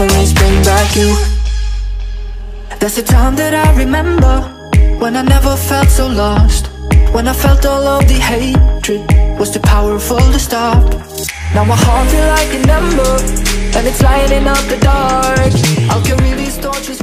memories bring back you. That's the time that I remember When I never felt so lost. When I felt all of the hatred Was too powerful to stop. Now my heart feel like an ember And it's lighting up the dark. I'll carry these torches